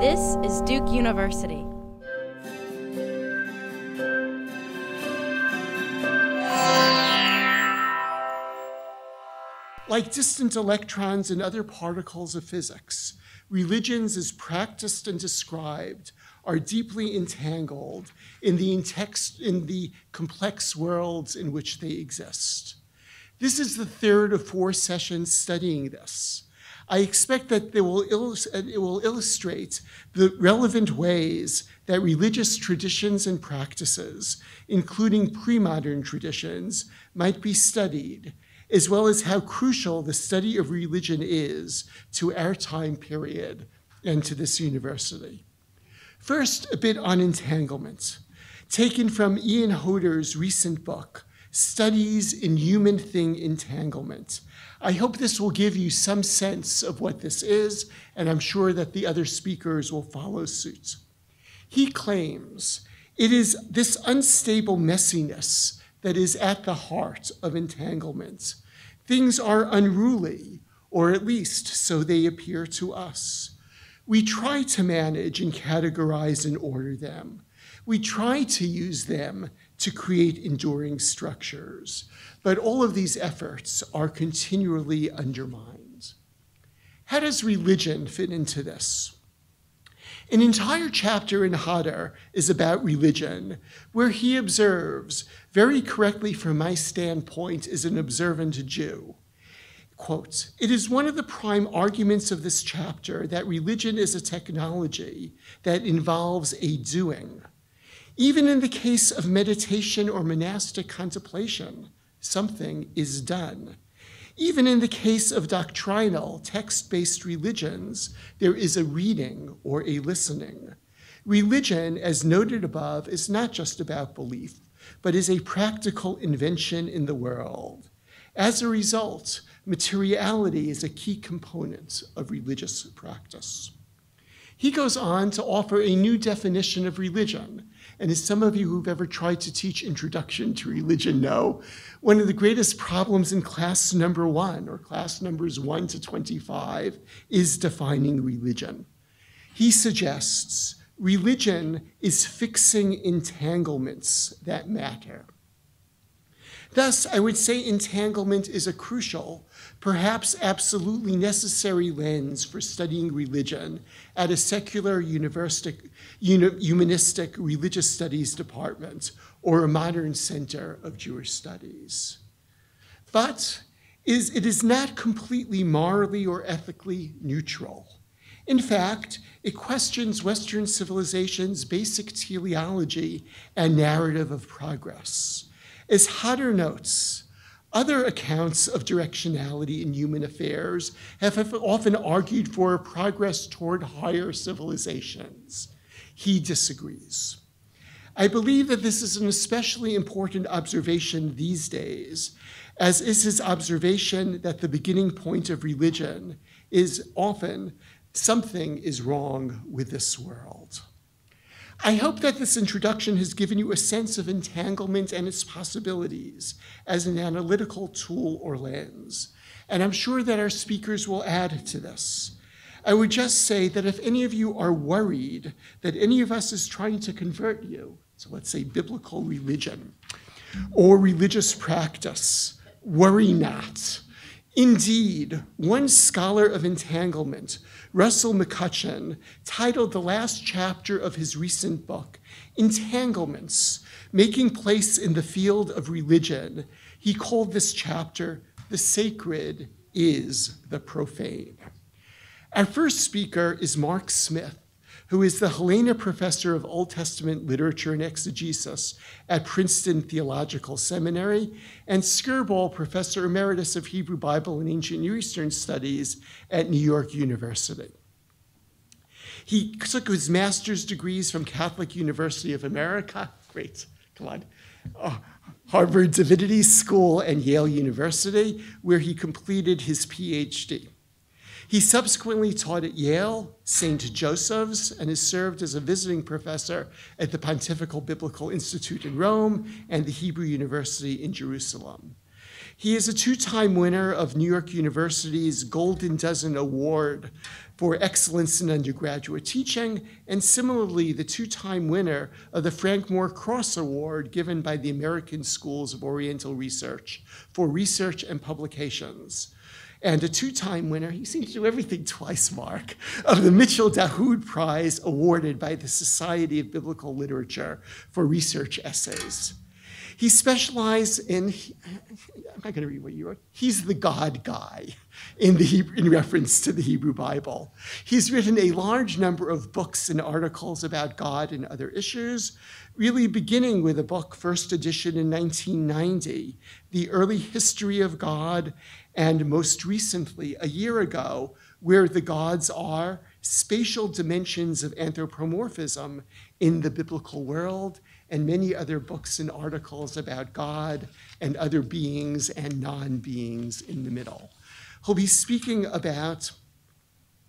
This is Duke University. Like distant electrons and other particles of physics, religions as practiced and described are deeply entangled in the, in the complex worlds in which they exist. This is the third of four sessions studying this. I expect that they will it will illustrate the relevant ways that religious traditions and practices, including pre modern traditions, might be studied, as well as how crucial the study of religion is to our time period and to this university. First, a bit on entanglement, taken from Ian Hodder's recent book, Studies in Human Thing Entanglement. I hope this will give you some sense of what this is, and I'm sure that the other speakers will follow suit. He claims it is this unstable messiness that is at the heart of entanglement. Things are unruly, or at least so they appear to us. We try to manage and categorize and order them. We try to use them to create enduring structures. But all of these efforts are continually undermined. How does religion fit into this? An entire chapter in Hodder is about religion, where he observes, very correctly from my standpoint as an observant Jew, quote, it is one of the prime arguments of this chapter that religion is a technology that involves a doing. Even in the case of meditation or monastic contemplation, something is done. Even in the case of doctrinal, text based religions, there is a reading or a listening. Religion, as noted above, is not just about belief, but is a practical invention in the world. As a result, materiality is a key component of religious practice. He goes on to offer a new definition of religion and as some of you who've ever tried to teach introduction to religion know, one of the greatest problems in class number one or class numbers one to 25 is defining religion. He suggests religion is fixing entanglements that matter. Thus, I would say entanglement is a crucial, perhaps absolutely necessary lens for studying religion at a secular humanistic religious studies department or a modern center of Jewish studies. But is, it is not completely morally or ethically neutral. In fact, it questions Western civilization's basic teleology and narrative of progress. As Hodder notes, other accounts of directionality in human affairs have often argued for progress toward higher civilizations. He disagrees. I believe that this is an especially important observation these days, as is his observation that the beginning point of religion is often something is wrong with this world. I hope that this introduction has given you a sense of entanglement and its possibilities as an analytical tool or lens. And I'm sure that our speakers will add to this. I would just say that if any of you are worried that any of us is trying to convert you so let's say, biblical religion or religious practice, worry not. Indeed, one scholar of entanglement Russell McCutcheon titled the last chapter of his recent book, Entanglements Marking Place in the Field of Religion. He called this chapter, The Sacred is the Profane. Our first speaker is Mark Smith, who is the Helena Professor of Old Testament Literature and Exegesis at Princeton Theological Seminary, and Skirball Professor Emeritus of Hebrew Bible and Ancient Near Eastern Studies at New York University. He took his master's degrees from Catholic University of America, great, come on, oh, Harvard Divinity School and Yale University, where he completed his PhD. He subsequently taught at Yale, St. Joseph's, and has served as a visiting professor at the Pontifical Biblical Institute in Rome and the Hebrew University in Jerusalem. He is a two time winner of New York University's Golden Dozen Award for excellence in undergraduate teaching, and similarly, the two time winner of the Frank Moore Cross Award given by the American Schools of Oriental Research for research and publications and a two-time winner, he seems to do everything twice, Mark, of the Mitchell Dahood Prize awarded by the Society of Biblical Literature for research essays. He specialized in, I'm not going to read what you wrote, he's the God guy in, the Hebrew, in reference to the Hebrew Bible. He's written a large number of books and articles about God and other issues, really beginning with a book, first edition in 1990, The Early History of God, and most recently, a year ago, Where the Gods Are Spatial Dimensions of Anthropomorphism in the Biblical World and many other books and articles about God and other beings and non beings in the middle. He'll be speaking about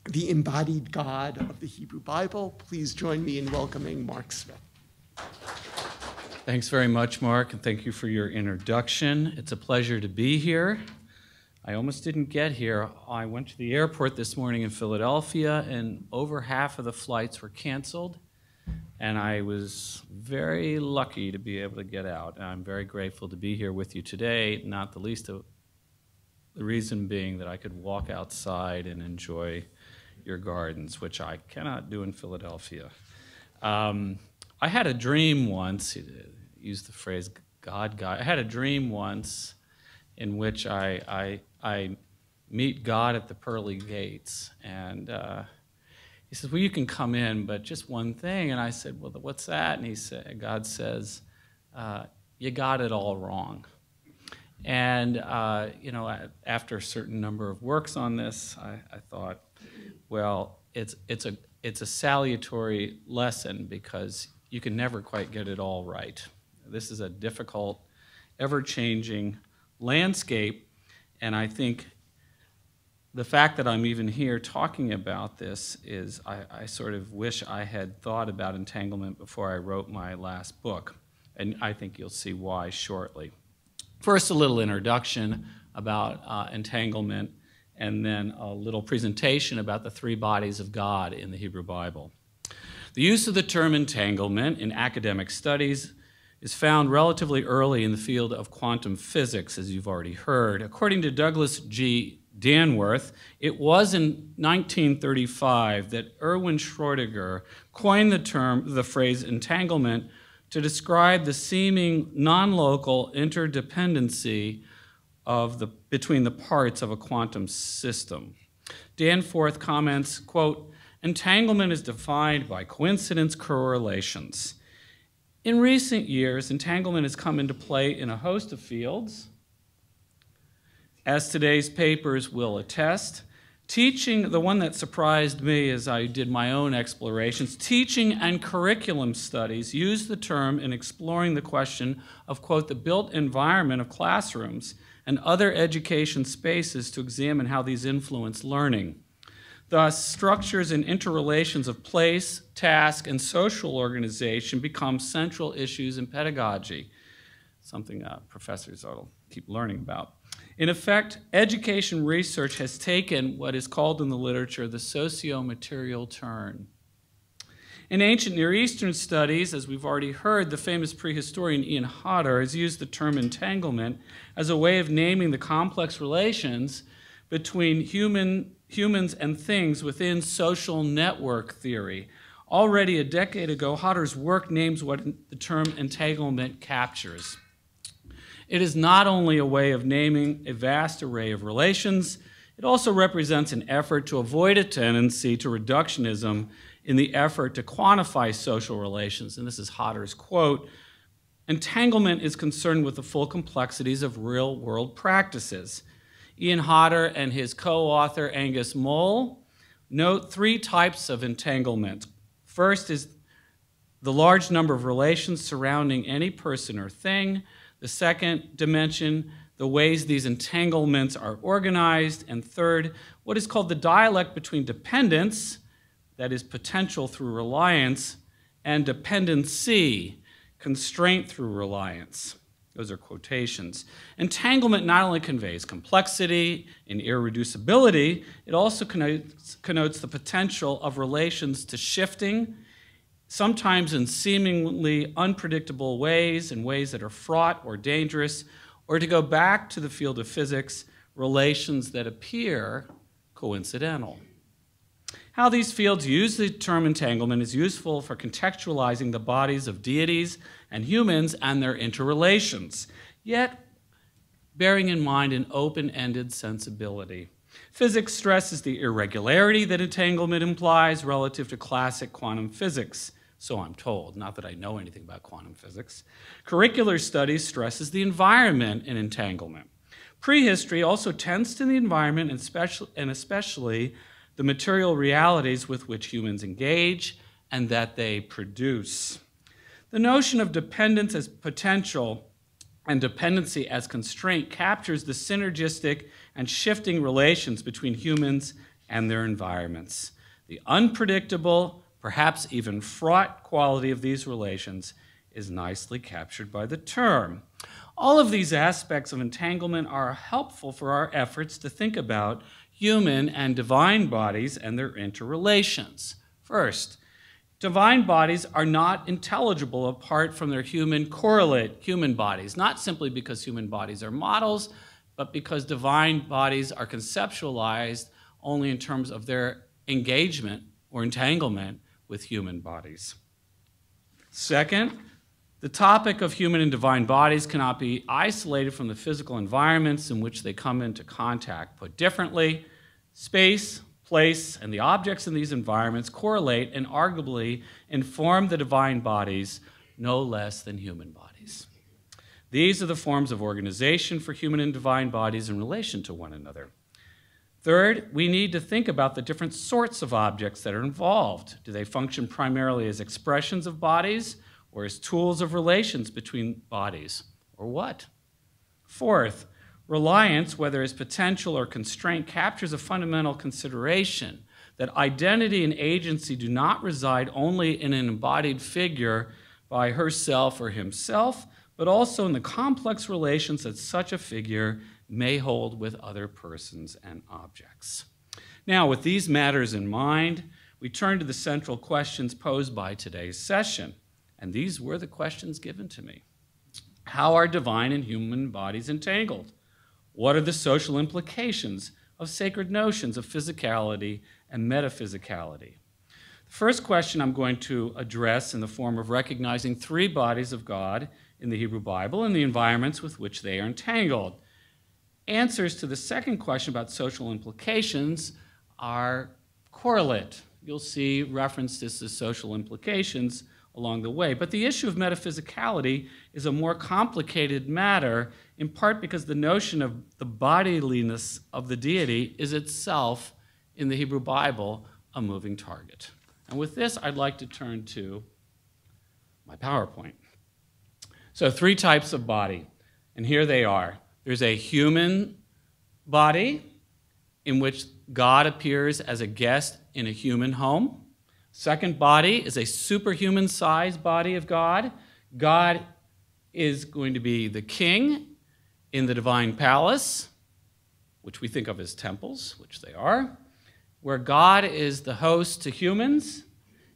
the embodied God of the Hebrew Bible. Please join me in welcoming Mark Smith. Thanks very much, Mark, and thank you for your introduction. It's a pleasure to be here. I almost didn't get here. I went to the airport this morning in Philadelphia, and over half of the flights were canceled and I was very lucky to be able to get out. And I'm very grateful to be here with you today, not the least of the reason being that I could walk outside and enjoy your gardens, which I cannot do in Philadelphia. Um, I had a dream once, use the phrase God guy. I had a dream once in which I, I, I meet God at the pearly gates. And uh, he says, Well, you can come in, but just one thing. And I said, Well, what's that? And he said, God says, uh, You got it all wrong. And, uh, you know, after a certain number of works on this, I, I thought, well, it's, it's, a, it's a salutary lesson because you can never quite get it all right. This is a difficult, ever changing landscape. And I think the fact that I'm even here talking about this is I, I, sort of wish I had thought about entanglement before I wrote my last book. And I think you'll see why shortly. First, a little introduction about uh, entanglement, and then a little presentation about the three bodies of God in the Hebrew Bible. The use of the term entanglement in academic studies is found relatively early in the field of quantum physics, as you've already heard. According to Douglas G. Danforth, it was in 1935 that Erwin Schrödinger coined the term, the phrase entanglement, to describe the seeming non-local interdependency of the, between the parts of a quantum system. Danforth comments, quote, entanglement is defined by coincidence correlations. In recent years, entanglement has come into play in a host of fields, as today's papers will attest, teaching, the one that surprised me as I did my own explorations, teaching and curriculum studies use the term in exploring the question of, quote, the built environment of classrooms and other education spaces to examine how these influence learning. Thus, structures and interrelations of place, task, and social organization become central issues in pedagogy, something uh, professors to keep learning about. In effect, education research has taken what is called in the literature the socio-material turn. In ancient Near Eastern studies, as we've already heard, the famous prehistorian Ian Hodder has used the term entanglement as a way of naming the complex relations between human, humans and things within social network theory. Already a decade ago, Hodder's work names what the term entanglement captures. It is not only a way of naming a vast array of relations, it also represents an effort to avoid a tendency to reductionism in the effort to quantify social relations. And this is Hodder's quote Entanglement is concerned with the full complexities of real world practices. Ian Hodder and his co author Angus Mol note three types of entanglement. First is the large number of relations surrounding any person or thing. The second dimension, the ways these entanglements are organized. And third, what is called the dialect between dependence, that is potential through reliance, and dependency, constraint through reliance. Those are quotations. Entanglement not only conveys complexity and irreducibility, it also connotes, connotes the potential of relations to shifting, sometimes in seemingly unpredictable ways, in ways that are fraught or dangerous, or to go back to the field of physics, relations that appear coincidental. How these fields use the term entanglement is useful for contextualizing the bodies of deities and humans and their interrelations, yet bearing in mind an open ended sensibility. Physics stresses the irregularity that entanglement implies relative to classic quantum physics. So I'm told, not that I know anything about quantum physics. Curricular studies stresses the environment in entanglement. Prehistory also tends to the environment and, special, and especially the material realities with which humans engage and that they produce. The notion of dependence as potential and dependency as constraint captures the synergistic and shifting relations between humans and their environments. The unpredictable, perhaps even fraught quality of these relations is nicely captured by the term. All of these aspects of entanglement are helpful for our efforts to think about human and divine bodies and their interrelations. First, divine bodies are not intelligible apart from their human correlate human bodies, not simply because human bodies are models, but because divine bodies are conceptualized only in terms of their engagement or entanglement with human bodies. Second, the topic of human and divine bodies cannot be isolated from the physical environments in which they come into contact. Put differently, space, place, and the objects in these environments correlate and arguably inform the divine bodies no less than human bodies. These are the forms of organization for human and divine bodies in relation to one another. Third, we need to think about the different sorts of objects that are involved. Do they function primarily as expressions of bodies or as tools of relations between bodies, or what? Fourth, reliance, whether as potential or constraint, captures a fundamental consideration that identity and agency do not reside only in an embodied figure by herself or himself, but also in the complex relations that such a figure may hold with other persons and objects. Now, with these matters in mind, we turn to the central questions posed by today's session. And these were the questions given to me How are divine and human bodies entangled? What are the social implications of sacred notions of physicality and metaphysicality? The first question I'm going to address in the form of recognizing three bodies of God in the Hebrew Bible and the environments with which they are entangled. Answers to the second question about social implications are correlate. You'll see references to social implications along the way. But the issue of metaphysicality is a more complicated matter, in part because the notion of the bodiliness of the deity is itself, in the Hebrew Bible, a moving target. And with this, I'd like to turn to my PowerPoint. So, three types of body, and here they are. There's a human body, in which God appears as a guest in a human home. Second body is a superhuman sized body of God. God is going to be the king in the divine palace, which we think of as temples, which they are, where God is the host to humans.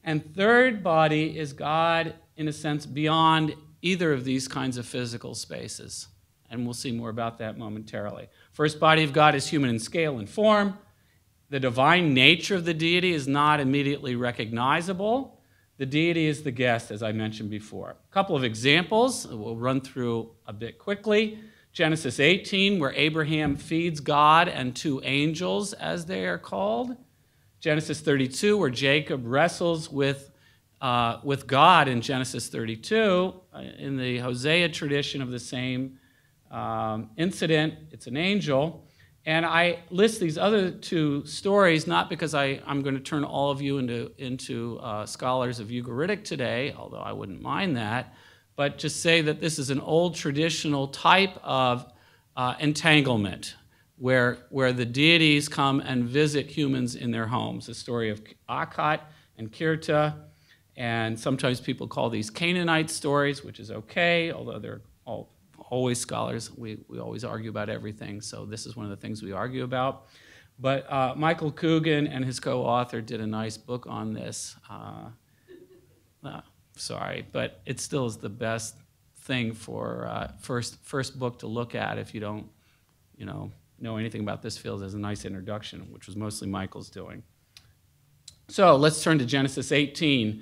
And third body is God, in a sense, beyond either of these kinds of physical spaces. And we'll see more about that momentarily. First body of God is human in scale and form. The divine nature of the deity is not immediately recognizable. The deity is the guest, as I mentioned before. A couple of examples we'll run through a bit quickly. Genesis 18, where Abraham feeds God and two angels, as they are called. Genesis 32, where Jacob wrestles with, uh, with God in Genesis 32. Uh, in the Hosea tradition of the same um, incident, it's an angel. And I list these other two stories not because I, am going to turn all of you into, into uh, scholars of Ugaritic today, although I wouldn't mind that, but just say that this is an old traditional type of uh, entanglement where, where the deities come and visit humans in their homes. The story of Aqhat and Kirta, and sometimes people call these Canaanite stories, which is okay, although they're all always scholars, we, we always argue about everything, so this is one of the things we argue about. But uh, Michael Coogan and his co author did a nice book on this. Uh, uh, sorry, but it still is the best thing for uh, first, first book to look at if you don't you know, know anything about this field as a nice introduction, which was mostly Michael's doing. So let's turn to Genesis 18.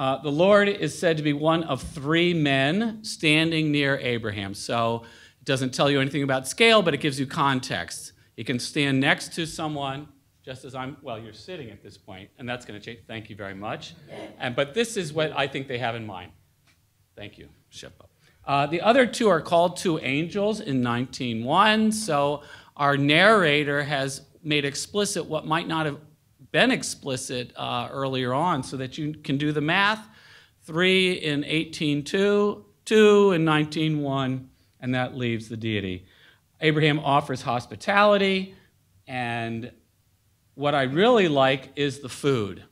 Uh, the Lord is said to be one of three men standing near Abraham. So it doesn't tell you anything about scale, but it gives you context. He can stand next to someone, just as I'm, well, you're sitting at this point, and that's going to change. Thank you very much. And, but this is what I think they have in mind. Thank you, Shippo. Uh, the other two are called two angels in 19.1. So our narrator has made explicit what might not have been explicit uh, earlier on so that you can do the math. Three in 18.2, two in 19.1, and that leaves the deity. Abraham offers hospitality, and what I really like is the food.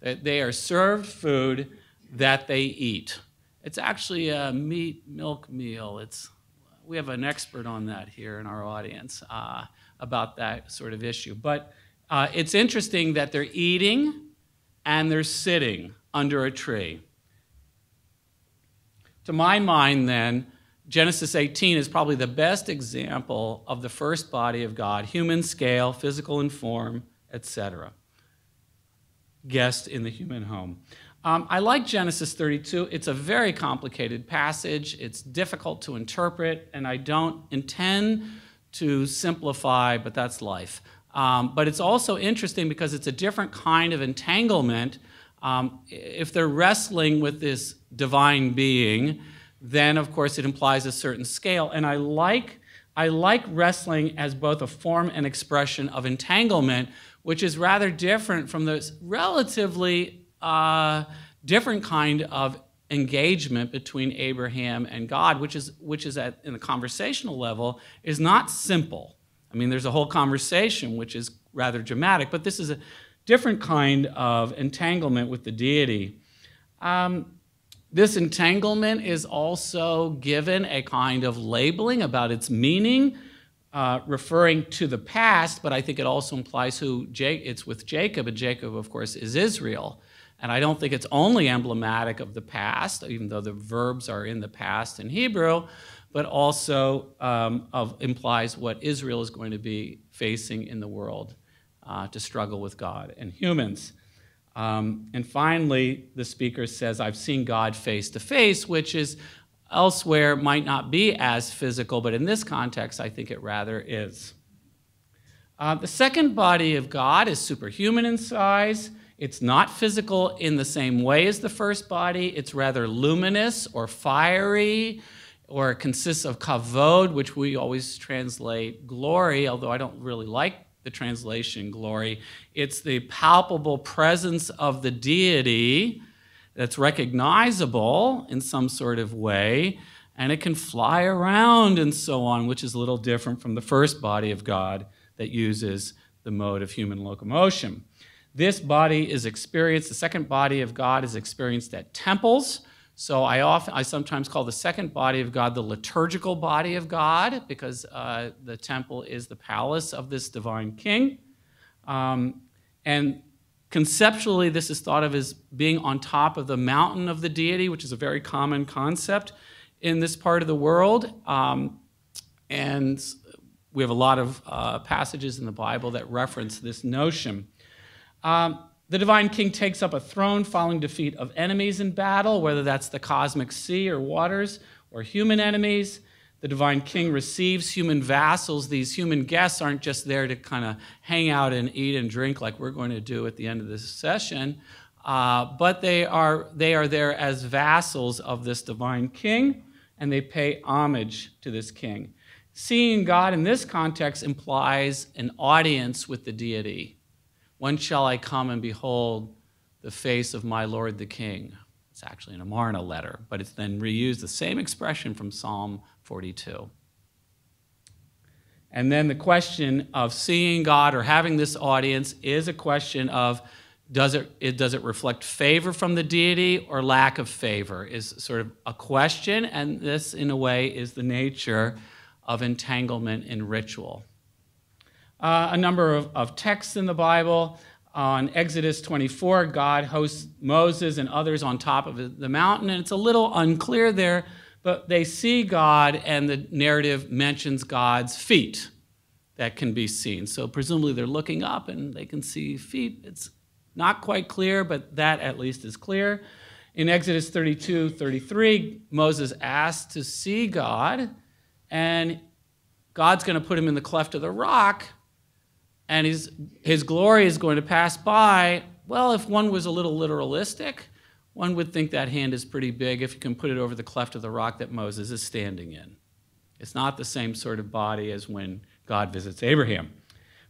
They are served food that they eat. It's actually a meat milk meal. It's, we have an expert on that here in our audience uh, about that sort of issue. But uh, it's interesting that they're eating and they're sitting under a tree. To my mind, then, Genesis 18 is probably the best example of the first body of God, human scale, physical in form, etc. Guest in the human home. Um, I like Genesis 32. It's a very complicated passage. It's difficult to interpret, and I don't intend to simplify, but that's life. Um, but it's also interesting because it's a different kind of entanglement. Um, if they're wrestling with this divine being, then of course it implies a certain scale. And I like, I like wrestling as both a form and expression of entanglement, which is rather different from the relatively uh, different kind of engagement between Abraham and God, which is, which is at in the conversational level, is not simple. I mean, there's a whole conversation which is rather dramatic, but this is a different kind of entanglement with the deity. Um, this entanglement is also given a kind of labeling about its meaning, uh, referring to the past, but I think it also implies who it's with Jacob, and Jacob, of course, is Israel. And I don't think it's only emblematic of the past, even though the verbs are in the past in Hebrew, but also um, of, implies what Israel is going to be facing in the world uh, to struggle with God and humans. Um, and finally, the speaker says, I've seen God face to face, which is elsewhere might not be as physical, but in this context, I think it rather is. Uh, the second body of God is superhuman in size. It's not physical in the same way as the first body. It's rather luminous or fiery, or consists of kavod, which we always translate glory, although I don't really like the translation glory. It's the palpable presence of the deity that's recognizable in some sort of way, and it can fly around and so on, which is a little different from the first body of God that uses the mode of human locomotion. This body is experienced, the second body of God is experienced at temples. So I often, I sometimes call the second body of God the liturgical body of God because uh, the temple is the palace of this divine king. Um, and conceptually, this is thought of as being on top of the mountain of the deity, which is a very common concept in this part of the world. Um, and we have a lot of uh, passages in the Bible that reference this notion. Um, the divine king takes up a throne following defeat of enemies in battle, whether that's the cosmic sea or waters or human enemies. The divine king receives human vassals. These human guests aren't just there to kind of hang out and eat and drink like we're going to do at the end of this session, uh, but they are, they are there as vassals of this divine king, and they pay homage to this king. Seeing God in this context implies an audience with the deity. When shall I come and behold the face of my Lord the King? It's actually an Amarna letter, but it's then reused the same expression from Psalm 42. And then the question of seeing God or having this audience is a question of does it, it, does it reflect favor from the deity or lack of favor is sort of a question, and this, in a way, is the nature of entanglement in ritual. Uh, a number of, of texts in the Bible. On Exodus 24, God hosts Moses and others on top of the mountain, and it's a little unclear there, but they see God, and the narrative mentions God's feet that can be seen. So presumably they're looking up and they can see feet. It's not quite clear, but that at least is clear. In Exodus 32 33, Moses asked to see God, and God's going to put him in the cleft of the rock, and his, his glory is going to pass by. Well, if one was a little literalistic, one would think that hand is pretty big if you can put it over the cleft of the rock that Moses is standing in. It's not the same sort of body as when God visits Abraham.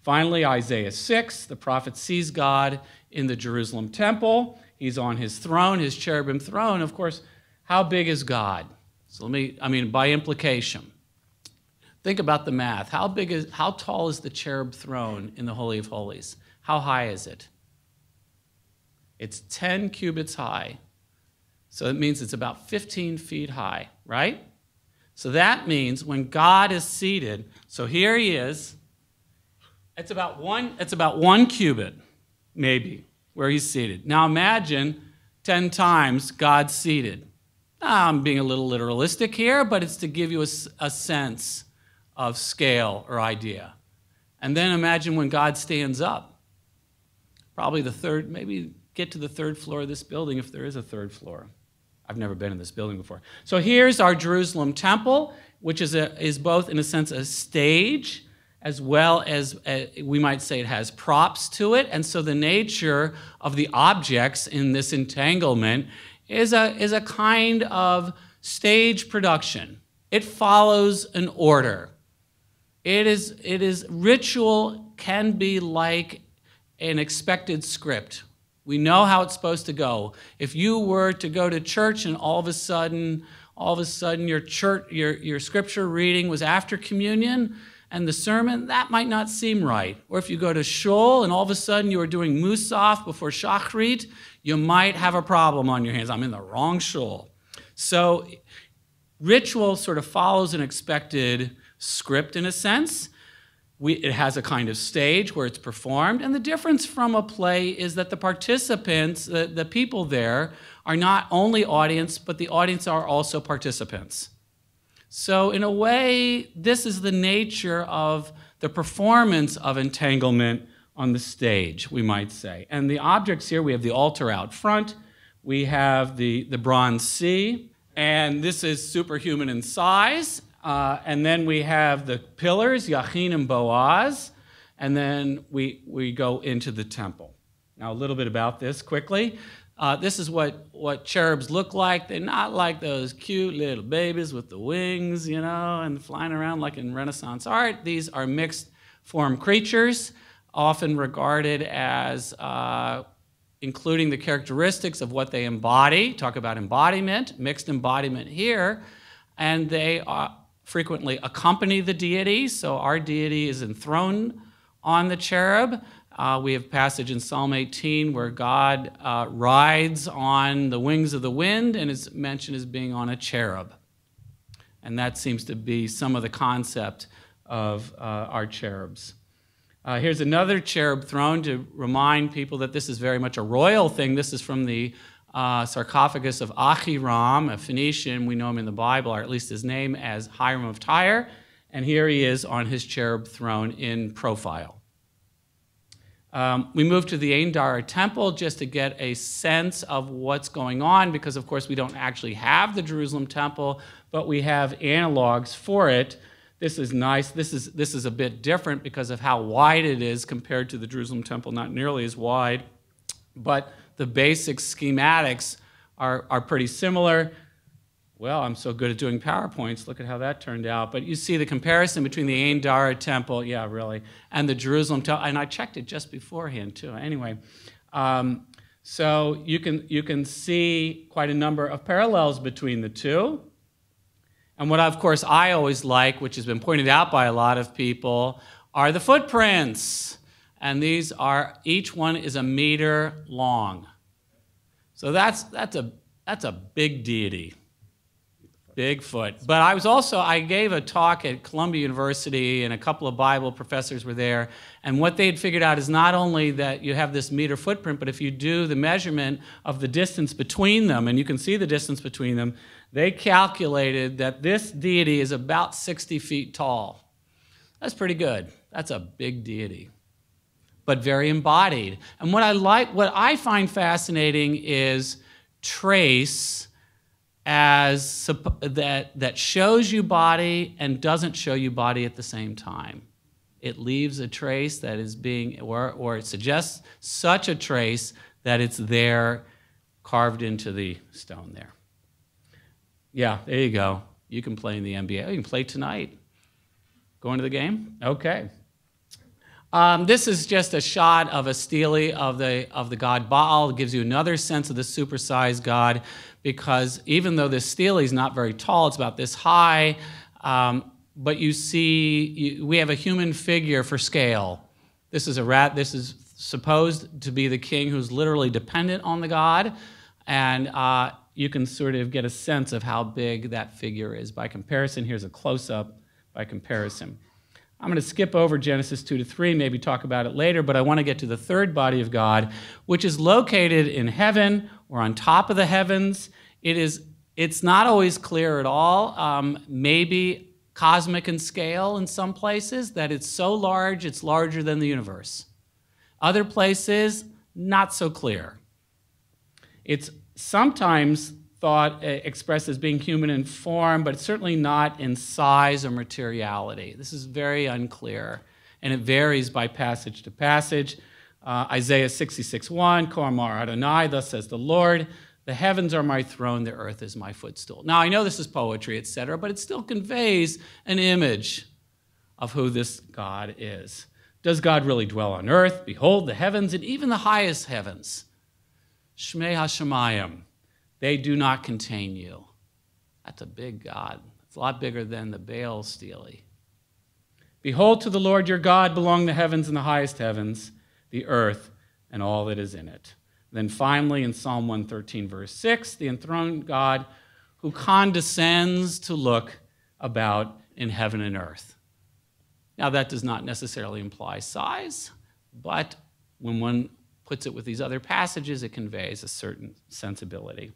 Finally, Isaiah 6, the prophet sees God in the Jerusalem temple. He's on his throne, his cherubim throne. Of course, how big is God? So let me, I mean, by implication, think about the math. How big is, how tall is the cherub throne in the Holy of Holies? How high is it? It's 10 cubits high. So it means it's about 15 feet high, right? So that means when God is seated, so here he is, it's about one, it's about one cubit, maybe, where he's seated. Now imagine 10 times God seated. I'm being a little literalistic here, but it's to give you a, a sense of scale or idea. And then imagine when God stands up. Probably the third, maybe get to the third floor of this building if there is a third floor. I've never been in this building before. So here's our Jerusalem temple, which is, a, is both, in a sense, a stage as well as uh, we might say it has props to it. And so the nature of the objects in this entanglement is a, is a kind of stage production. It follows an order. It is, it is ritual can be like an expected script we know how it's supposed to go. If you were to go to church and all of a sudden, all of a sudden your church, your, your scripture reading was after communion and the sermon, that might not seem right. Or if you go to shul and all of a sudden you are doing musaf before shachrit, you might have a problem on your hands. I'm in the wrong shul. So ritual sort of follows an expected script in a sense we, it has a kind of stage where it's performed. And the difference from a play is that the participants, the, the people there, are not only audience, but the audience are also participants. So, in a way, this is the nature of the performance of entanglement on the stage, we might say. And the objects here we have the altar out front, we have the, the bronze sea, and this is superhuman in size. Uh, and then we have the pillars, Yachin and Boaz, and then we, we go into the temple. Now, a little bit about this quickly. Uh, this is what, what cherubs look like. They're not like those cute little babies with the wings, you know, and flying around like in Renaissance art. These are mixed form creatures, often regarded as uh, including the characteristics of what they embody. Talk about embodiment, mixed embodiment here. And they are, frequently accompany the deity. So our deity is enthroned on the cherub. Uh, we have passage in Psalm 18 where God uh, rides on the wings of the wind and is mentioned as being on a cherub. And that seems to be some of the concept of uh, our cherubs. Uh, here's another cherub throne to remind people that this is very much a royal thing. This is from the uh, sarcophagus of Achiram, a Phoenician. We know him in the Bible, or at least his name as Hiram of Tyre. And here he is on his cherub throne in profile. Um, we move to the Ain Dara temple just to get a sense of what's going on because, of course, we don't actually have the Jerusalem temple, but we have analogs for it. This is nice. This is, this is a bit different because of how wide it is compared to the Jerusalem temple, not nearly as wide. But the basic schematics are, are pretty similar. Well, I'm so good at doing PowerPoints. Look at how that turned out. But you see the comparison between the Ain Dara temple, yeah, really, and the Jerusalem temple. And I checked it just beforehand, too. Anyway, um, so you can, you can see quite a number of parallels between the two. And what, of course, I always like, which has been pointed out by a lot of people, are the footprints. And these are each one is a meter long. So that's that's a that's a big deity. Bigfoot. But I was also, I gave a talk at Columbia University, and a couple of Bible professors were there. And what they had figured out is not only that you have this meter footprint, but if you do the measurement of the distance between them, and you can see the distance between them, they calculated that this deity is about 60 feet tall. That's pretty good. That's a big deity, but very embodied. And what I like, what I find fascinating is trace as that, that shows you body and doesn't show you body at the same time. It leaves a trace that is being, or, or it suggests such a trace that it's there carved into the stone there. Yeah, there you go. You can play in the NBA. Oh, you can play tonight. Going to the game? Okay. Um, this is just a shot of a stele of the, of the god Baal. It gives you another sense of the supersized god because even though this stele is not very tall, it's about this high, um, but you see, you, we have a human figure for scale. This is a rat, this is supposed to be the king who's literally dependent on the god, and uh, you can sort of get a sense of how big that figure is. By comparison, here's a close up by comparison. I'm going to skip over Genesis 2 to 3, maybe talk about it later, but I want to get to the third body of God, which is located in heaven or on top of the heavens. It is, it's not always clear at all. Um, maybe cosmic in scale in some places, that it's so large, it's larger than the universe. Other places, not so clear. It's sometimes thought uh, expressed as being human in form, but certainly not in size or materiality. This is very unclear, and it varies by passage to passage. Uh, Isaiah 66 1, Kormar Adonai, thus says the Lord, the heavens are my throne, the earth is my footstool. Now, I know this is poetry, etc., but it still conveys an image of who this God is. Does God really dwell on earth? Behold, the heavens and even the highest heavens. Shmei HaShemayim, they do not contain you. That's a big God. It's a lot bigger than the Baal stele. Behold, to the Lord your God belong the heavens and the highest heavens, the earth and all that is in it. Then finally, in Psalm 113, verse 6, the enthroned God who condescends to look about in heaven and earth. Now, that does not necessarily imply size, but when one puts it with these other passages, it conveys a certain sensibility.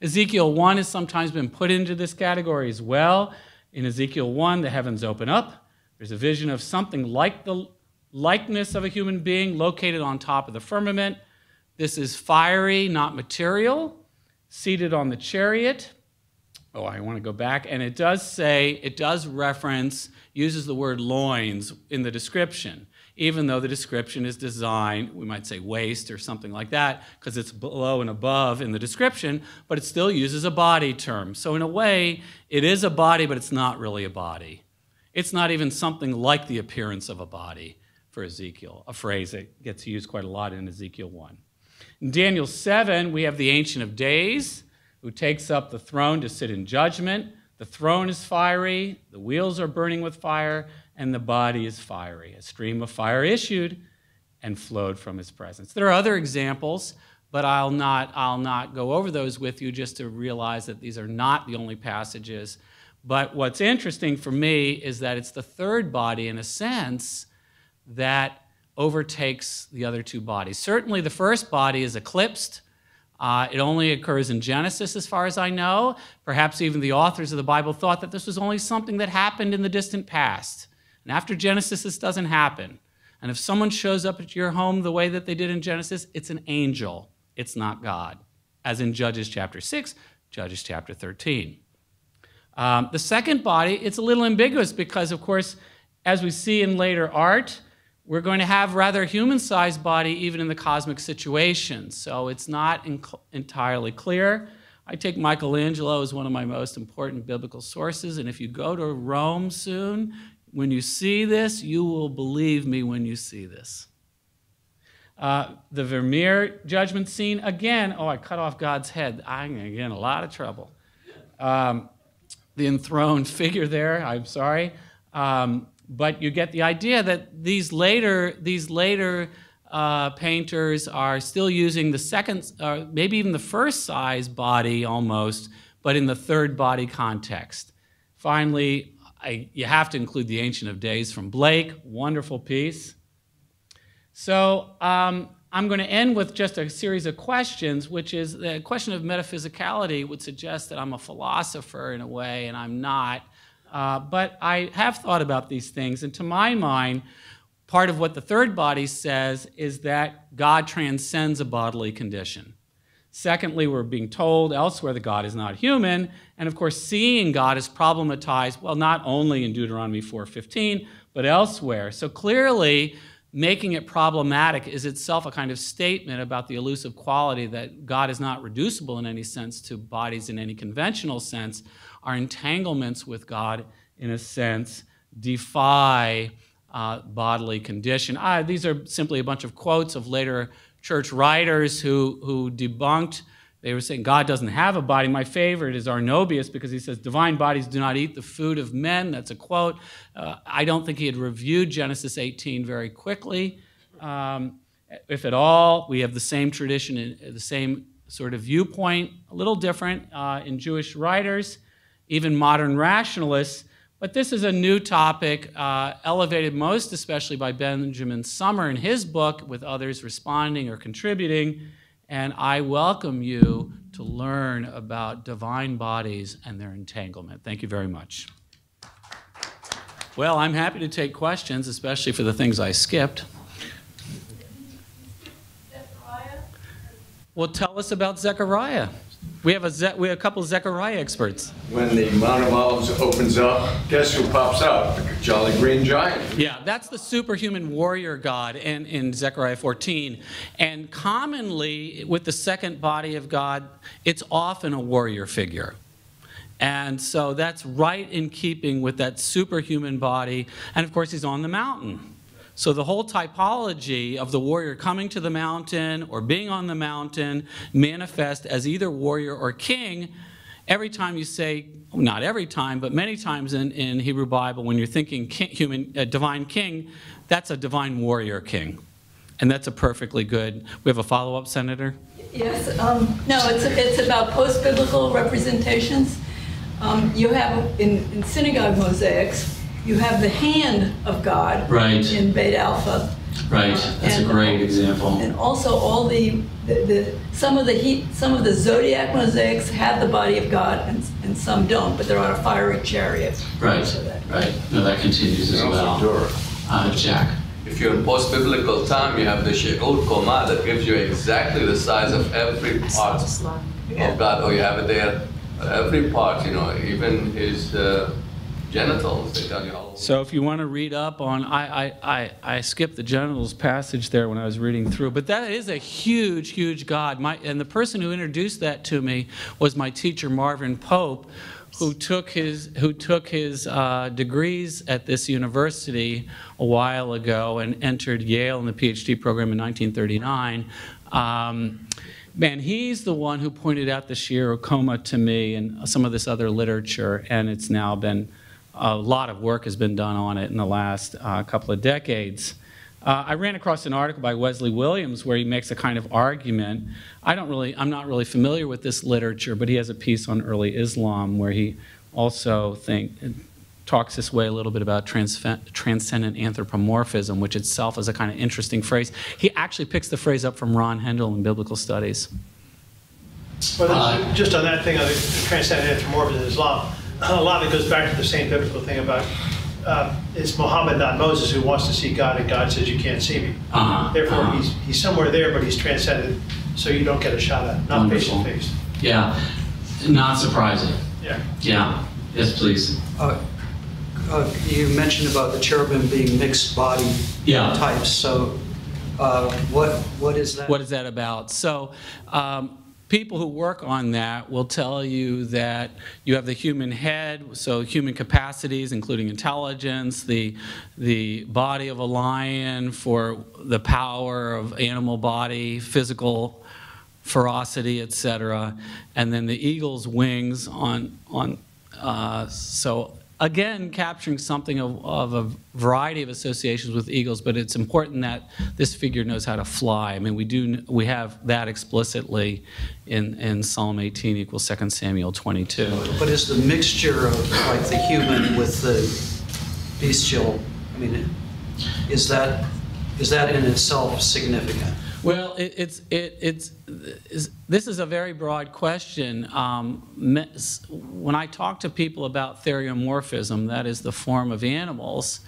Ezekiel 1 has sometimes been put into this category as well. In Ezekiel 1, the heavens open up. There's a vision of something like the likeness of a human being located on top of the firmament. This is fiery, not material, seated on the chariot. Oh, I want to go back. And it does say, it does reference, uses the word loins in the description, even though the description is designed, we might say waist or something like that, because it's below and above in the description, but it still uses a body term. So, in a way, it is a body, but it's not really a body. It's not even something like the appearance of a body for Ezekiel, a phrase that gets used quite a lot in Ezekiel 1. In Daniel 7, we have the Ancient of Days who takes up the throne to sit in judgment. The throne is fiery, the wheels are burning with fire, and the body is fiery. A stream of fire issued and flowed from his presence. There are other examples, but I'll not, I'll not go over those with you just to realize that these are not the only passages. But what's interesting for me is that it's the third body, in a sense, that overtakes the other two bodies. Certainly, the first body is eclipsed. Uh, it only occurs in Genesis, as far as I know. Perhaps even the authors of the Bible thought that this was only something that happened in the distant past. And after Genesis, this doesn't happen. And if someone shows up at your home the way that they did in Genesis, it's an angel, it's not God, as in Judges chapter 6, Judges chapter 13. Um, the second body, it's a little ambiguous because, of course, as we see in later art, we're going to have rather human sized body even in the cosmic situation. So it's not entirely clear. I take Michelangelo as one of my most important biblical sources. And if you go to Rome soon, when you see this, you will believe me when you see this. Uh, the Vermeer judgment scene, again, oh, I cut off God's head. I'm going to get in a lot of trouble. Um, the enthroned figure there, I'm sorry. Um, but you get the idea that these later, these later uh, painters are still using the second, uh, maybe even the first size body almost, but in the third body context. Finally, I, you have to include the Ancient of Days from Blake, wonderful piece. So um, I'm going to end with just a series of questions, which is the question of metaphysicality would suggest that I'm a philosopher in a way, and I'm not. Uh, but I have thought about these things, and to my mind, part of what the third body says is that God transcends a bodily condition. Secondly, we're being told elsewhere that God is not human, and of course, seeing God is problematized, well, not only in Deuteronomy 4:15, but elsewhere. So clearly, making it problematic is itself a kind of statement about the elusive quality that God is not reducible in any sense to bodies in any conventional sense. Our entanglements with God, in a sense, defy uh, bodily condition. Ah, these are simply a bunch of quotes of later church writers who, who debunked. They were saying God doesn't have a body. My favorite is Arnobius because he says, Divine bodies do not eat the food of men. That's a quote. Uh, I don't think he had reviewed Genesis 18 very quickly. Um, if at all, we have the same tradition, the same sort of viewpoint, a little different uh, in Jewish writers, even modern rationalists. But this is a new topic, uh, elevated most especially by Benjamin Sommer in his book, with others responding or contributing. And I welcome you to learn about divine bodies and their entanglement. Thank you very much. Well, I'm happy to take questions, especially for the things I skipped. Well, tell us about Zechariah. We have a Ze- we have a couple Zechariah experts. When the Mount of Olives opens up, guess who pops out? The jolly green giant. Yeah, that's the superhuman warrior god in, in Zechariah 14. And commonly, with the second body of God, it's often a warrior figure. And so that's right in keeping with that superhuman body. And of course, he's on the mountain. So the whole typology of the warrior coming to the mountain or being on the mountain manifest as either warrior or king. Every time you say, not every time, but many times in, in Hebrew Bible, when you're thinking king, human, uh, divine king, that's a divine warrior king. And that's a perfectly good. We have a follow up, Senator? Yes, um, no, it's, it's about post biblical representations. Um, you have in, in synagogue mosaics, you have the hand of God Right. in Beit Alpha. Right. That's a great example. And also all the, the, the some of the heat, some of the zodiac mosaics have the body of God and, and some don't, but they're on a fiery chariot. Right, So that- right. No, that continues as well. Dora. Uh, Jack? If you're in post-biblical time, you have the Shiur Komah that gives you exactly the size of every part of God. Oh, you have it there. Every part, you know, even his uh, genitals, they how. So if you want to read up on, I, I, I, I skipped the genitals passage there when I was reading through, but that is a huge, huge God. My, and the person who introduced that to me was my teacher, Marvin Pope, who took his, who took his uh, degrees at this university a while ago and entered Yale in the PhD program in 1939. Um, Man, he's the one who pointed out the Shiur Komah to me and some of this other literature, and it's now been a lot of work has been done on it in the last uh, couple of decades. Uh, I ran across an article by Wesley Williams where he makes a kind of argument. I don't really, I'm not really familiar with this literature, but he has a piece on early Islam where he also think talks this way a little bit about transcendent anthropomorphism, which itself is a kind of interesting phrase. He actually picks the phrase up from Ron Hendel in Biblical Studies. Just on that thing of transcendent anthropomorphism in Islam, a lot of it goes back to the same biblical thing about uh, it's Muhammad, not Moses, who wants to see God, and God says, "You can't see me." Uh-huh, Therefore, uh-huh. he's he's somewhere there, but he's transcended, so you don't get a shot at him, not face to face. Yeah. Not surprising. Yeah. Yeah. Yes, please. Uh, uh, You mentioned about the cherubim being mixed body Yeah. types, so uh, what, what is that? What is that about? So, um, people who work on that will tell you that you have the human head, so human capacities, including intelligence, the the body of a lion for the power of animal body, physical ferocity, etc., and then the eagle's wings on on. Uh, so again, capturing something of, of a variety of associations with eagles, but it's important that this figure knows how to fly. I mean, we do, we have that explicitly in, in Psalm 18 equals 2 Samuel 22. But is the mixture of like the human with the bestial, I mean, is that, is that in itself significant? Well, it, it's, it, it's, this is a very broad question. Um, When I talk to people about theriomorphism, that is the form of animals,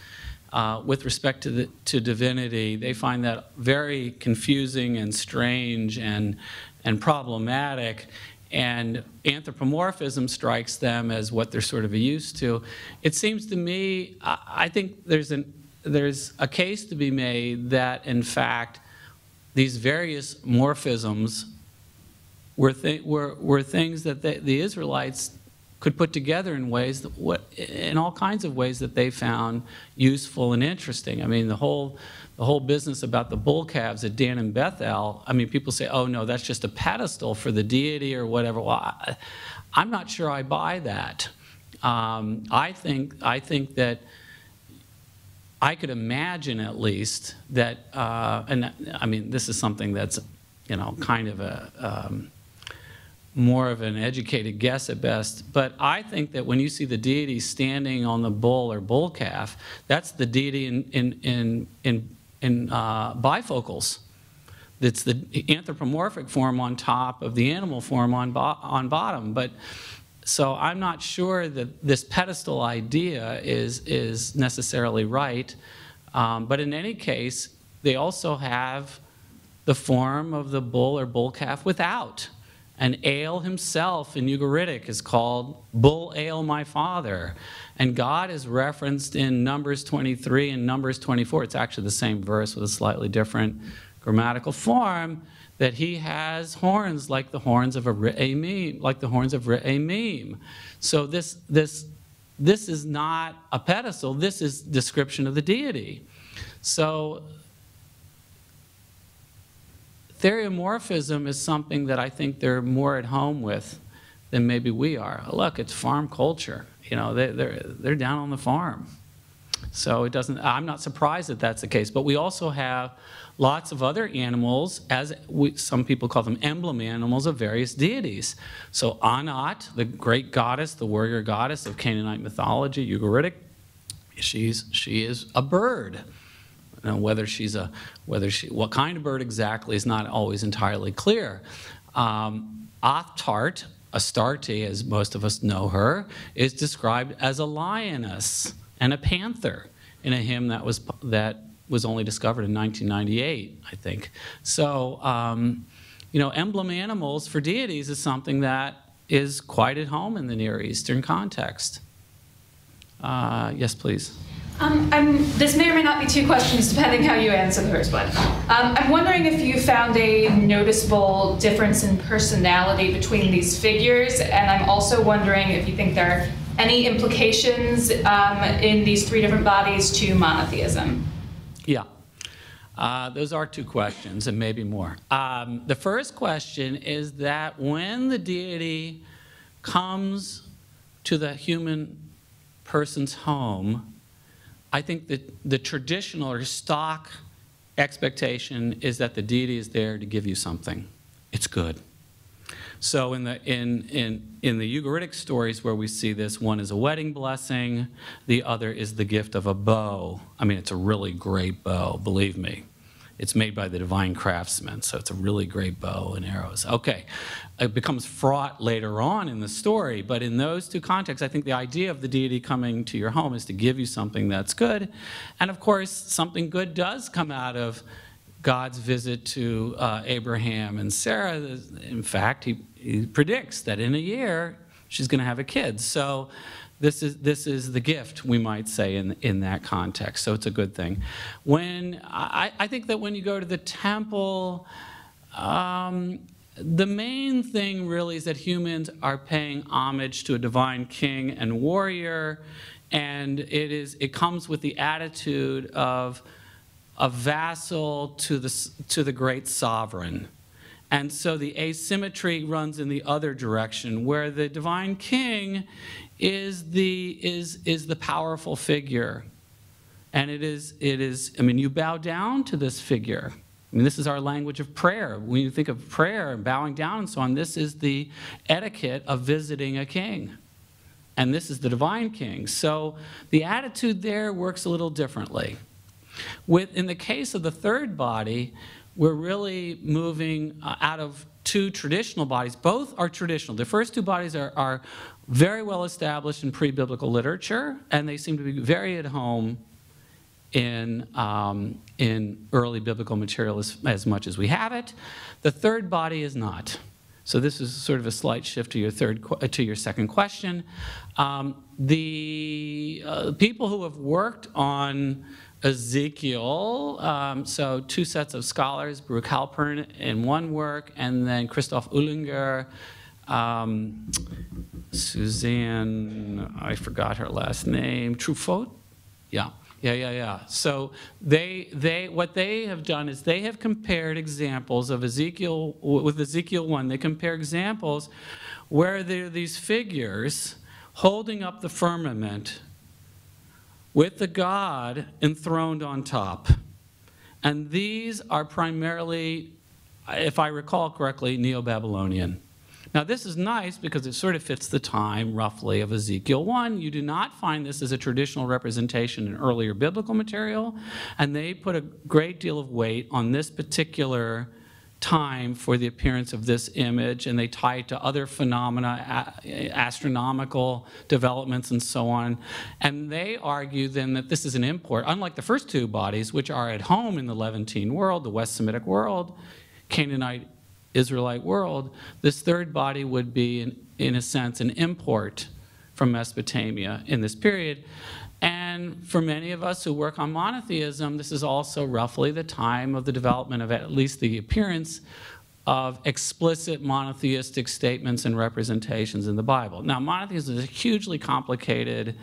uh, with respect to, the, to divinity, they find that very confusing and strange and, and problematic. And anthropomorphism strikes them as what they're sort of used to. It seems to me, I, I think there's, an, there's a case to be made that, in fact, these various morphisms were, were, were things that they, the Israelites could put together in ways that what in all kinds of ways that they found useful and interesting. I mean, the whole the whole business about the bull calves at Dan and Bethel. I mean, people say, "Oh no, that's just a pedestal for the deity or whatever." Well, I, I'm not sure I buy that. Um, I think I think that I could imagine at least that, uh, and I mean, this is something that's, you know, kind of a um, more of an educated guess at best. But I think that when you see the deity standing on the bull or bull calf, that's the deity in in in in, in uh, bifocals. It's the anthropomorphic form on top of the animal form on bo- on bottom, but. So I'm not sure that this pedestal idea is, is necessarily right. Um, but in any case, they also have the form of the bull or bull calf without. And El himself in Ugaritic is called Bull El My Father. And God is referenced in Numbers 23 and Numbers 24. It's actually the same verse with a slightly different grammatical form that he has horns like the horns of a Re'emim, like the horns of Re'emim. So this, this, this is not a pedestal, this is description of the deity. So theriomorphism is something that I think they're more at home with than maybe we are. Look, it's farm culture. You know, they, they're, they're down on the farm. So it doesn't, I'm not surprised that that's the case. But we also have lots of other animals, as we, some people call them emblem animals of various deities. So Anat, the great goddess, the warrior goddess of Canaanite mythology, Ugaritic, she's, she is a bird. Now, whether she's a, whether she, what kind of bird exactly is not always entirely clear. Um, Athtart, Astarte, as most of us know her, is described as a lioness and a panther in a hymn that was that was only discovered in 1998, I think. So, um, you know, emblem animals for deities is something that is quite at home in the Near Eastern context. Uh, yes, please. Um, this may or may not be two questions, depending how you answer the first one. Um, I'm wondering if you found a noticeable difference in personality between these figures, and I'm also wondering if you think there are any implications um, in these three different bodies to monotheism. Yeah. Uh, those are two questions, and maybe more. Um, the first question is that when the deity comes to the human person's home, I think that the traditional or stock expectation is that the deity is there to give you something. It's good. So in the in in in the Ugaritic stories where we see this, one is a wedding blessing, the other is the gift of a bow. I mean, it's a really great bow, believe me. It's made by the divine craftsman, so it's a really great bow and arrows. Okay, it becomes fraught later on in the story, but in those two contexts, I think the idea of the deity coming to your home is to give you something that's good, and of course, something good does come out of God's visit to uh, Abraham and Sarah. In fact, he, predicts that in a year she's going to have a kid. So this is this is the gift we might say in in that context. So it's a good thing. When I, I think that when you go to the temple. Um, the main thing really is that humans are paying homage to a divine king and warrior, and it is it comes with the attitude of a vassal to the, to the great sovereign. And so the asymmetry runs in the other direction, where the divine king is the, is, is the powerful figure. And it is, it is, I mean, you bow down to this figure. I mean, this is our language of prayer. When you think of prayer and bowing down and so on, this is the etiquette of visiting a king. And this is the divine king. So the attitude there works a little differently. With, in the case of the third body, we're really moving uh, out of two traditional bodies. Both are traditional. The first two bodies are, are very well established in pre biblical literature, and they seem to be very at home in, um, in early biblical material as, as much as we have it. The third body is not. So this is sort of a slight shift to your third uh, to your second question. Um, the uh, people who have worked on Ezekiel, um, so two sets of scholars, Baruch Halpern in one work, and then Christoph Uehlinger, um, Suzanne, I forgot her last name, Trufaut? Yeah. Yeah, yeah, yeah. So they, they, what they have done is they have compared examples of Ezekiel, with Ezekiel 1, they compare examples where there are these figures holding up the firmament with the God enthroned on top. And these are primarily, if I recall correctly, Neo Babylonian. Now, this is nice because it sort of fits the time, roughly, of Ezekiel 1. You do not find this as a traditional representation in earlier biblical material, and they put a great deal of weight on this particular time for the appearance of this image, and they tie it to other phenomena, astronomical developments, and so on. And they argue then that this is an import, unlike the first two bodies, which are at home in the Levantine world, the West Semitic world, Canaanite Israelite world, this third body would be, in, in a sense, an import from Mesopotamia in this period. And for many of us who work on monotheism, this is also roughly the time of the development of at least the appearance of explicit monotheistic statements and representations in the Bible. Now, monotheism is a hugely complicated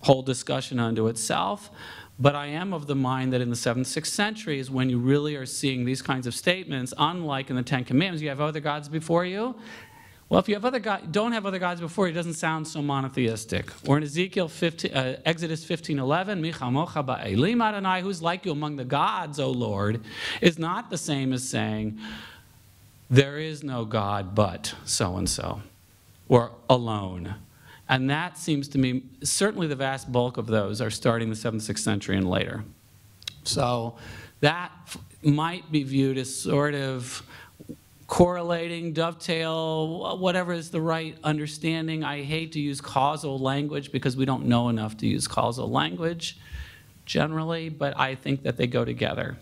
whole discussion unto itself, but I am of the mind that in the 7th, 6th centuries, when you really are seeing these kinds of statements, unlike in the Ten Commandments, you have oh, other gods before you. Well, if you have other God, don't have other gods before it doesn't sound so monotheistic. Or in Ezekiel 15, uh, Exodus 15:11, "Michamocha ba'elim Adonai," who's like you among the gods, O Lord, is not the same as saying, "There is no God but so and so," or alone. And that seems to me, certainly the vast bulk of those are starting the 7th, 6th century and later. So that might be viewed as sort of correlating, dovetail, whatever is the right understanding. I hate to use causal language because we don't know enough to use causal language generally, but I think that they go together.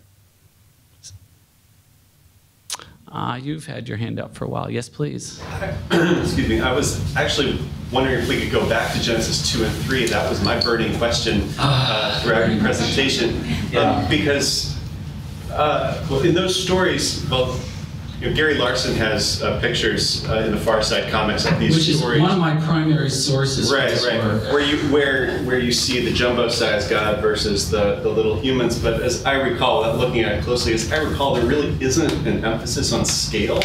Uh, you've had your hand up for a while. Yes, please. Excuse me. I was actually wondering if we could go back to Genesis 2 and 3. That was my burning question uh, throughout your presentation. Um, because uh, in those stories, well, you know, Gary Larson has uh, pictures uh, in the Far Side comics of these Which stories. is one of my primary sources. Right, right. Where you where where you see the jumbo-sized God versus the, the little humans. But as I recall, uh, looking at it closely, as I recall, there really isn't an emphasis on scale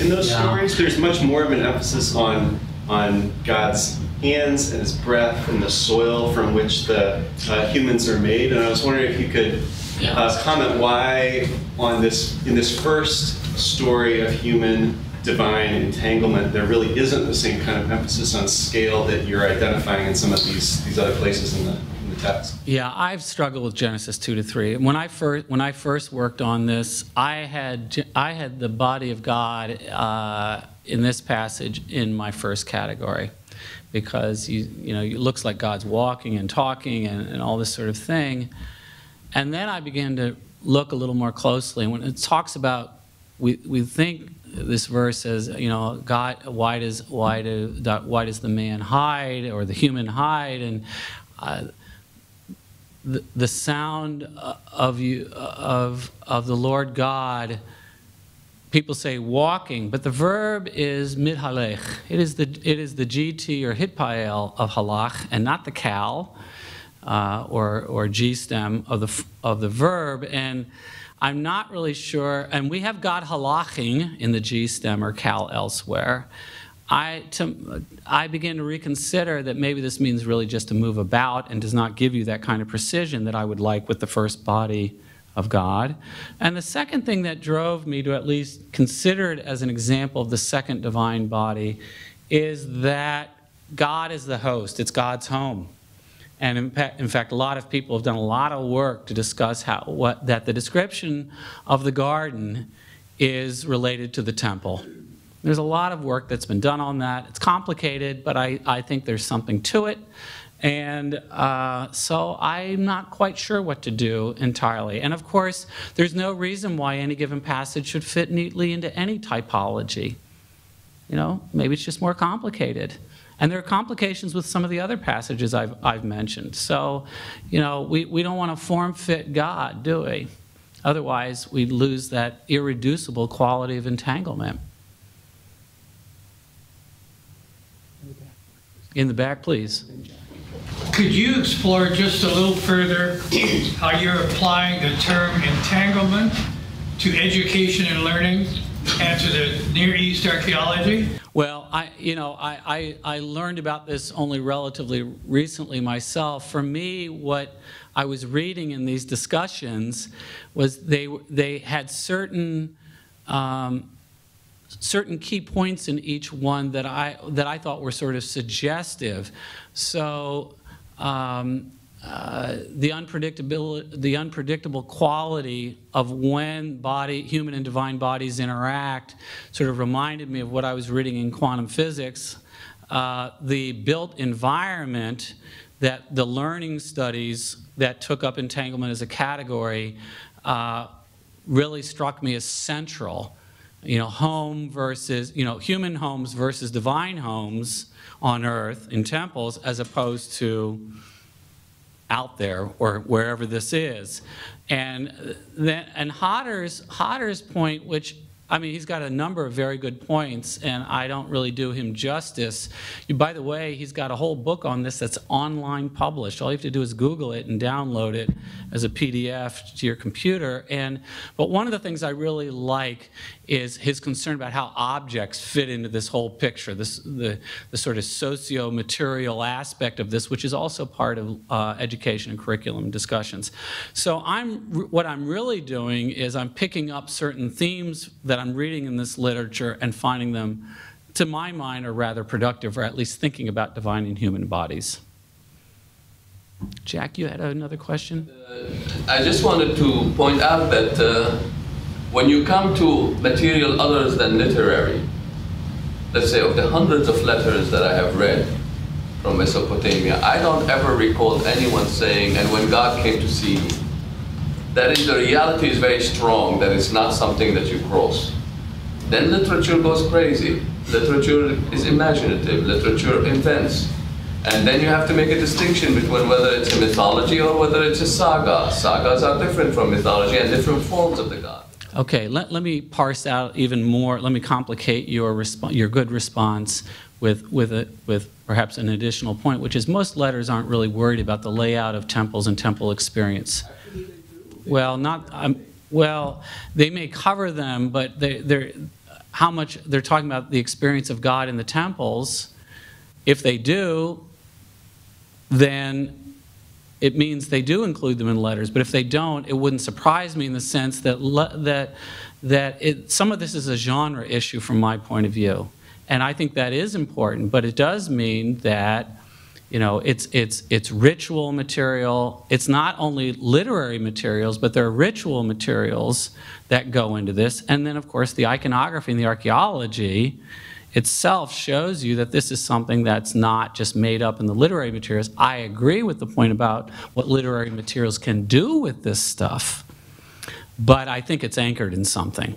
in those Yeah. stories. There's much more of an emphasis on on God's hands and His breath and the soil from which the uh, humans are made. And I was wondering if you could uh, comment why on this in this first story of human divine entanglement there really isn't the same kind of emphasis on scale that you're identifying in some of these these other places in the in the text. Yeah, I've struggled with Genesis two to three. When I first when I first worked on this, I had I had the body of God uh, in this passage in my first category, because you you know it looks like God's walking and talking and, and all this sort of thing, and then I began to look a little more closely. When it talks about we we think this verse says, you know, God, why does why do why does the man hide or the human hide and uh, the, the sound uh, of you of of the Lord God. People say walking, but the verb is midhalech. It is the it is the gt or hitpael of halach, and not the kal uh, or or g stem of the of the verb. And I'm not really sure, and we have God halaching in the G stem or cal elsewhere. I, to, I begin to reconsider that maybe this means really just to move about and does not give you that kind of precision that I would like with the first body of God. And the second thing that drove me to at least consider it as an example of the second divine body is that God is the host, it's God's home. And in, in, fact, a lot of people have done a lot of work to discuss how, what, that the description of the garden is related to the temple. There's a lot of work that's been done on that. It's complicated, but I, I think there's something to it. And uh, so I'm not quite sure what to do entirely. And of course, there's no reason why any given passage should fit neatly into any typology. You know, maybe it's just more complicated. And there are complications with some of the other passages I've, I've mentioned. So, you know, we, we don't want to form fit God, do we? Otherwise, we lose that irreducible quality of entanglement. In the back, please. Could you explore just a little further how you're applying the term entanglement to education and learning to the Near East archaeology? Well, I, you know, I, I, I learned about this only relatively recently myself. For me, what I was reading in these discussions was they, they had certain um, certain key points in each one that I that I thought were sort of suggestive. So um, the unpredictable the unpredictable quality of when body human and divine bodies interact sort of reminded me of what I was reading in quantum physics. Uh, the built environment that the learning studies that took up entanglement as a category uh, really struck me as central you know, home versus, you know, human homes versus divine homes on earth in temples as opposed to out there or wherever this is. And then, and Hodder's, Hodder's point, which I mean, he's got a number of very good points, and I don't really do him justice. By the way, he's got a whole book on this that's online published. All you have to do is Google it and download it as a PDF to your computer. And but one of the things I really like is his concern about how objects fit into this whole picture, this the, the sort of socio-material aspect of this, which is also part of uh, education and curriculum discussions. So I'm what I'm really doing is I'm picking up certain themes that I'm reading in this literature and finding them, to my mind, are rather productive, or at least thinking about divine and human bodies. Jack, you had another question? Uh, I just wanted to point out that uh, when you come to material other than literary, let's say of the hundreds of letters that I have read from Mesopotamia, I don't ever recall anyone saying, and when God came to see me, that is the reality is very strong, that it's not something that you cross. Then literature goes crazy. Literature is imaginative, literature invents. And then you have to make a distinction between whether it's a mythology or whether it's a saga. Sagas are different from mythology and different forms of the god. Okay, let, let me parse out even more, let me complicate your, resp- your good response with, with, a, with perhaps an additional point, which is most letters aren't really worried about the layout of temples and temple experience. Well, not, um, well, they may cover them, but they, they're, how much, they're talking about the experience of God in the temples. If they do, then it means they do include them in letters. But if they don't, it wouldn't surprise me in the sense that that that it, some of this is a genre issue from my point of view, and I think that is important. But it does mean that you know it's it's it's ritual material. It's not only literary materials, but there are ritual materials that go into this, and then of course the iconography and the archaeology itself shows you that this is something that's not just made up in the literary materials. I agree with the point about what literary materials can do with this stuff, but I think it's anchored in something,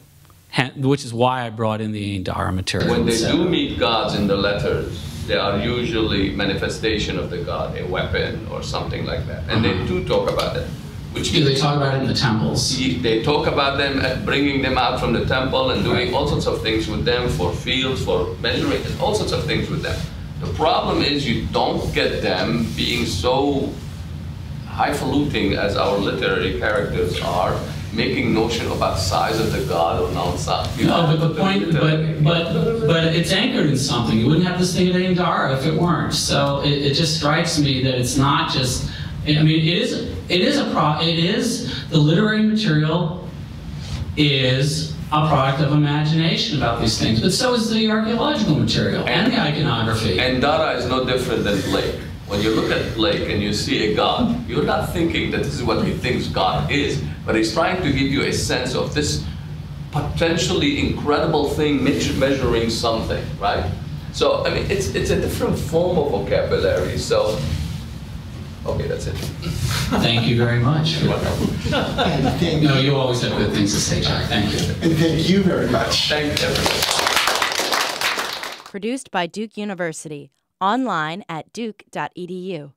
which is why I brought in the Ain Dara material. When they do meet gods in the letters, they are usually manifestation of the god, a weapon or something like that, and uh -huh. they do talk about it. Which Do they talk about it in the temples? They talk about them bringing them out from the temple and doing all sorts of things with them for fields, for measuring, and all sorts of things with them. The problem is you don't get them being so highfalutin as our literary characters are making notion about size of the god or non-size. You No, have but the point, but, but, but it's anchored in something. You wouldn't have this thing at Ain Dara if it weren't. So it, it just strikes me that it's not just, I mean, it is, it is a pro, it is, the literary material is a product of imagination about these things, but so is the archaeological material and the iconography. Ain Dara is no different than Blake. When you look at Blake and you see a God, you're not thinking that this is what he thinks God is, but he's trying to give you a sense of this potentially incredible thing measuring something, right? So, I mean, it's, it's a different form of vocabulary. So, okay, that's it. Thank you very much. You're welcome. Thank, No, you always have good things to say, Jack. Thank you. and thank you very much. Thank you. Produced by Duke University. Online at duke.edu.